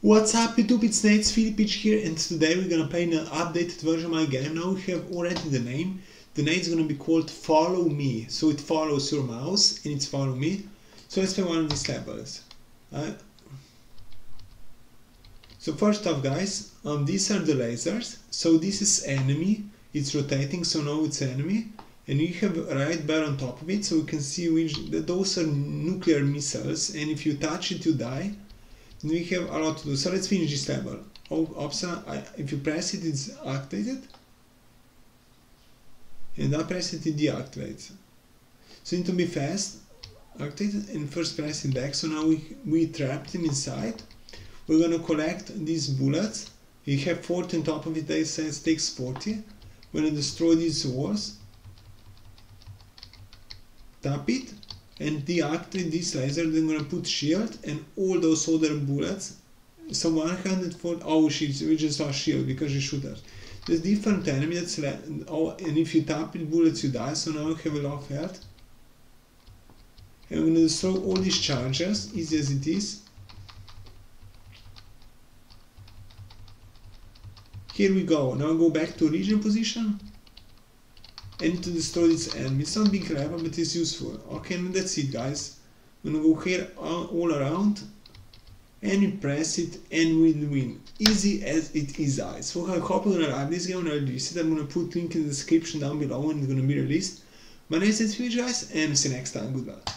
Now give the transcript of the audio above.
What's up YouTube, it's Nejc Filipič here and today we're gonna play an updated version of my game. Now we have already the name. The name is gonna be called Follow Me. So it follows your mouse and it's Follow Me. So let's play one of these levels. Uh, so first off guys, um, these are the lasers. So this is enemy, it's rotating so now it's enemy. And you have a right bar on top of it so you can see which those are nuclear missiles and if you touch it you die we have a lot to do. So let's finish this level. Opsa, if you press it, it's activated. And I press it, it deactivates. So you need to be fast, activated, and first press it back. So now we, we trapped him inside. We're gonna collect these bullets. You have 40 on top of it, they says takes 40. We're gonna destroy these walls. Tap it, and deactivate this laser then I'm gonna put shield and all those other bullets so 140 oh shields we just saw shield because you shoot us there's different enemy that's oh and if you tap it bullets you die so now I have a lot of health. And I'm gonna destroy all these charges easy as it is. Here we go. Now go back to original position and to destroy this enemy. It's not big clever, but it's useful. Okay, and that's it, guys. I'm gonna go here all around and we press it and we win. Easy as it is, guys. So I hope you're gonna like this game when I. I'm gonna put link in the description down below when it's gonna be released. My name is Twitch, guys, and see you next time. Goodbye.